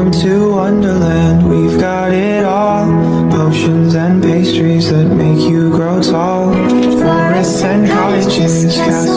Welcome to Wonderland, we've got it all. Potions and pastries that make you grow tall. Forests and cottages, castles